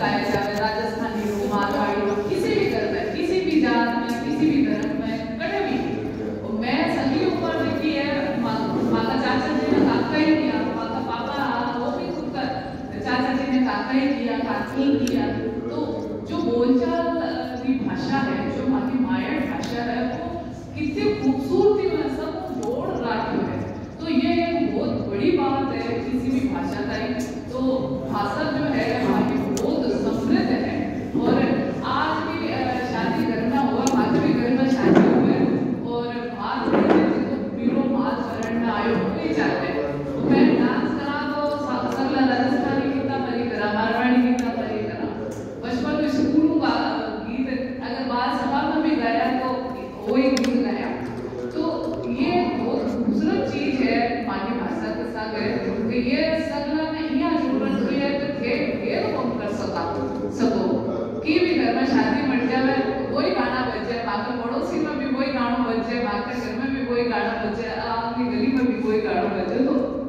गाया जाए राजस्थानी हो मारवाड़ी हो किसी भी घर में, किसी भी जात में, किसी भी धर्म में कटे भी। और मैं सभी ऊपर देखी है, माँ माँ चाचा जी ने काका ही किया माँ का पापा, वो भी खुद का चाचा जी ने काका ही किया, काकी किया। तो जो बोलचाल की भाषा है, जो माँ की भाषा है, वो कितनी खूबसूरती में सब जोड़ रही है। तो ये बहुत बड़ी बात है, किसी भी भाषा का ही। तो भाषा जो है हमारी बहुत समृद्ध है और आज भी अ, शादी घर में हुआ हमारे भी घर में शादी हुए और बात करते थे तो पीरो माल शरण में आयो नहीं चाहते तो मैं डांस करा तो सा- सगला राजस्थानी गीता परी करा मारवाड़ी गीता परी करा बचपन में स्कूलों का गीत अगर बाल सभा में भी गाया तो वही गीत गाया तो ये बहुत खूबसूरत चीज़ है पानी भाषा के है कि ये सगला ने यहाँ जोड़न हुई है तो थे ये तो हम कर सका सको। की भी घर में शादी मर जावे वही गाना बज जाए, बाकी पड़ोसी में भी वही गाना बज जाए, बाकी घर में भी वही गाना बज जाए आपकी गली में भी वही गाना बज जाए तो